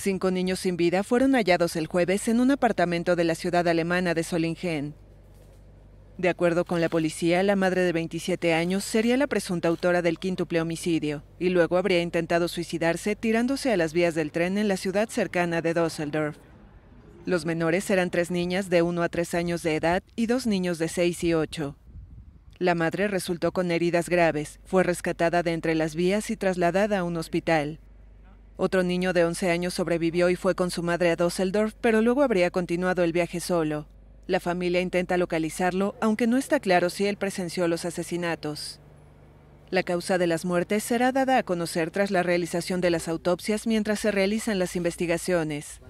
Cinco niños sin vida fueron hallados el jueves en un apartamento de la ciudad alemana de Solingen. De acuerdo con la policía, la madre de 27 años sería la presunta autora del quíntuple homicidio y luego habría intentado suicidarse tirándose a las vías del tren en la ciudad cercana de Düsseldorf. Los menores eran tres niñas de 1 a 3 años de edad y dos niños de 6 y 8. La madre resultó con heridas graves, fue rescatada de entre las vías y trasladada a un hospital. Otro niño de 11 años sobrevivió y fue con su madre a Düsseldorf, pero luego habría continuado el viaje solo. La familia intenta localizarlo, aunque no está claro si él presenció los asesinatos. La causa de las muertes será dada a conocer tras la realización de las autopsias mientras se realizan las investigaciones.